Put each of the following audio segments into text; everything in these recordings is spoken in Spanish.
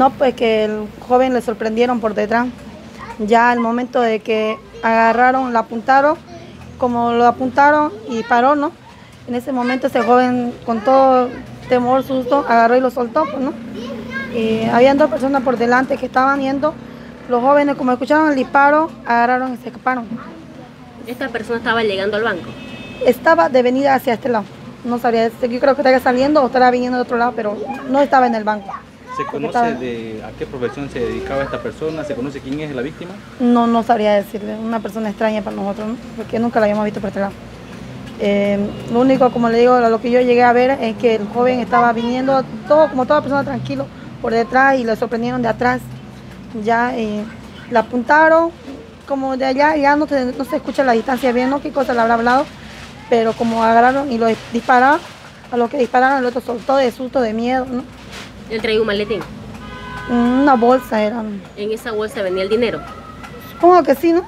No, pues que el joven le sorprendieron por detrás. Ya el momento de que agarraron, lo apuntaron, como lo apuntaron y paró, ¿no? En ese momento ese joven con todo temor, susto, agarró y lo soltó, pues, ¿no? Y habían dos personas por delante que estaban yendo. Los jóvenes, como escucharon el disparo, agarraron y se escaparon. ¿Esta persona estaba llegando al banco? Estaba de venida hacia este lado. No sabría, yo creo que estaba saliendo o estaba viniendo de otro lado, pero no estaba en el banco. ¿Se conoce de a qué profesión se dedicaba esta persona? ¿Se conoce quién es la víctima? No, no sabría decirle. Una persona extraña para nosotros, ¿no? porque nunca la habíamos visto por este lado. Eh, lo único, como le digo, lo que yo llegué a ver es que el joven estaba viniendo, todo como toda persona tranquilo, por detrás y lo sorprendieron de atrás. Ya eh, la apuntaron, como de allá ya no se, no se escucha la distancia bien, no qué cosa le habrá hablado, pero como agarraron y lo dispararon, a lo que dispararon el otro soltó de susto, de miedo, ¿no? Él traía un maletín. Una bolsa era. En esa bolsa venía el dinero. Supongo que sí, ¿no?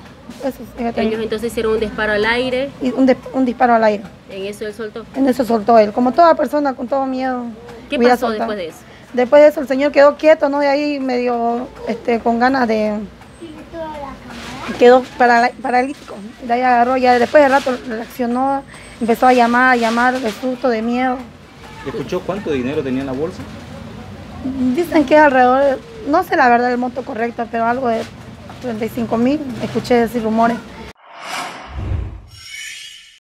Eso. Ellos entonces hicieron un disparo al aire. Y un, de- un disparo al aire. En eso él soltó. En eso soltó él, como toda persona con todo miedo. ¿Qué pasó soltado. después de eso? Después de eso el señor quedó quieto, ¿no? De ahí medio este, con ganas de... Quedó para- paralítico. De ahí agarró, ya después de rato reaccionó, empezó a llamar, a llamar de susto, de miedo. ¿Escuchó cuánto dinero tenía en la bolsa? Dicen que es alrededor, de- no sé la verdad el monto correcto, pero algo de 35 mil, escuché decir rumores.